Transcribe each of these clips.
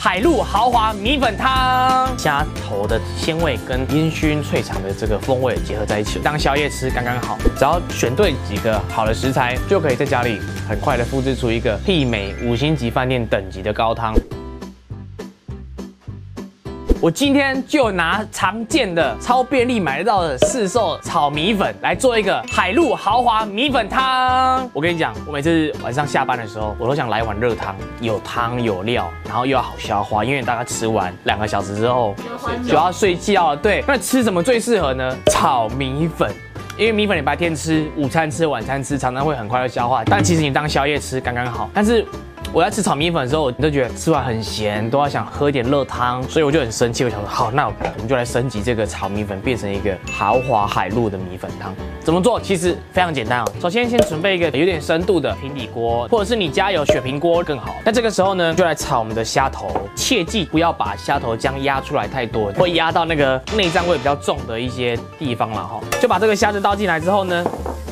海陆豪华米粉汤，虾头的鲜味跟烟熏脆肠的这个风味结合在一起，当宵夜吃刚刚好。只要选对几个好的食材，就可以在家里很快的复制出一个媲美五星级饭店等级的高汤。我今天就拿常见的、超便利买得到的市售炒米粉来做一个海陆豪华米粉汤。我跟你讲，我每次晚上下班的时候，我都想来碗热汤，有汤有料，然后又要好消化，因为大概吃完两个小时之后就要睡觉了。对，那吃什么最适合呢？炒米粉。因为米粉你白天吃、午餐吃、晚餐吃，常常会很快就消化，但其实你当宵夜吃刚刚好。但是我在吃炒米粉的时候，你都觉得吃完很咸，都要想喝点热汤，所以我就很生气。我想说，好，那我们就来升级这个炒米粉，变成一个豪华海陆的米粉汤。怎么做？其实非常简单哦。首先，先准备一个有点深度的平底锅，或者是你家有雪平锅更好。那这个时候呢，就来炒我们的虾头。切记不要把虾头浆压出来太多，会压到那个内脏味比较重的一些地方了哈。就把这个虾子倒进来之后呢。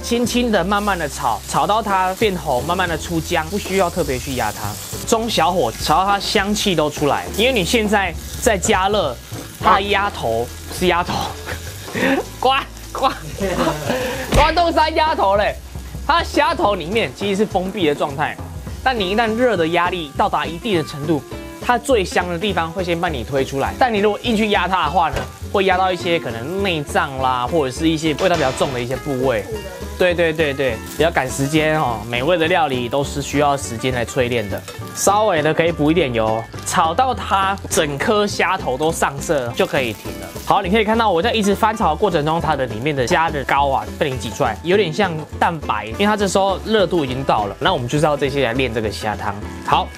轻轻的、慢慢的炒，炒到它变红，慢慢的出浆，不需要特别去压它。中小火炒到它香气都出来，因为你现在在加热，它的鸭头是鸭头，呱呱，关东山鸭头嘞，它的虾头里面其实是封闭的状态，但你一旦热的压力到达一定的程度，它最香的地方会先帮你推出来。但你如果硬去压它的话呢，会压到一些可能内脏啦，或者是一些味道比较重的一些部位。对对对对，比较赶时间哦。美味的料理都是需要时间来淬炼的。稍微的可以补一点油，炒到它整颗虾头都上色就可以停了。好，你可以看到我在一直翻炒的过程中，它的里面的虾的膏啊被你挤出来，有点像蛋白，因为它这时候热度已经到了。那我们就是要这些来炼这个虾汤。好，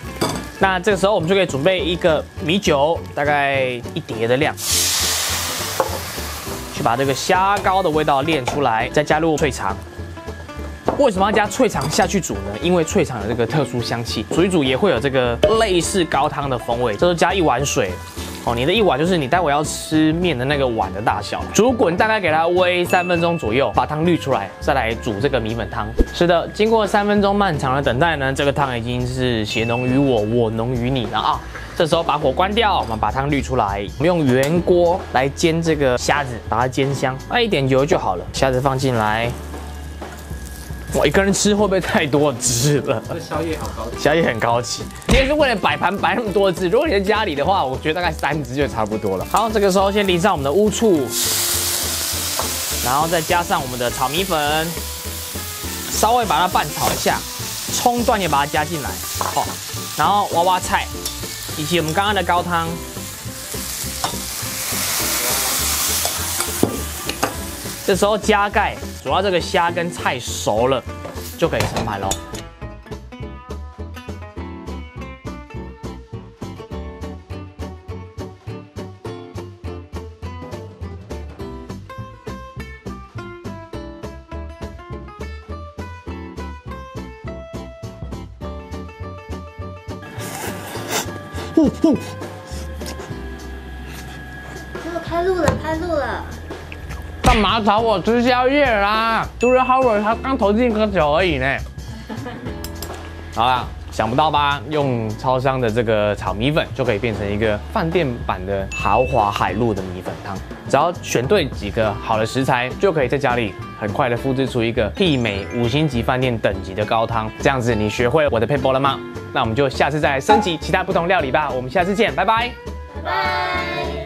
那这个时候我们就可以准备一个米酒，大概一碟的量。去把这个虾膏的味道炼出来，再加入脆肠。为什么要加脆肠下去煮呢？因为脆肠有这个特殊香气，煮一煮也会有这个类似高汤的风味。这是加一碗水，哦，你的一碗就是你待会要吃面的那个碗的大小。煮滚，大概给它煨三分钟左右，把汤滤出来，再来煮这个米粉汤。是的，经过三分钟漫长的等待呢，这个汤已经是血浓于我，我浓于你了啊。这时候把火关掉，我们把汤滤出来。我们用圆锅来煎这个虾子，把它煎香，放一点油就好了。虾子放进来，我一个人吃会不会太多汁了？这宵夜好高级，宵夜很高级。今天是为了摆盘摆那么多只，如果你在家里的话，我觉得大概三只就差不多了。好，这个时候先淋上我们的乌醋，然后再加上我们的炒米粉，稍微把它拌炒一下，葱段也把它加进来，好，然后娃娃菜。以及我们刚刚的高汤，这时候加盖，主要这个虾跟菜熟了，就可以盛盘喽。要开路了，开路了！干嘛找我吃宵夜啦？就是 Howard 他刚投进一颗球而已呢。好啦，想不到吧？用超商的这个炒米粉就可以变成一个饭店版的豪华海陆的米粉汤。只要选对几个好的食材，就可以在家里很快的复制出一个媲美五星级饭店等级的高汤。这样子，你学会我的配波了吗？那我们就下次再来升级其他不同料理吧。我们下次见，拜拜。拜拜。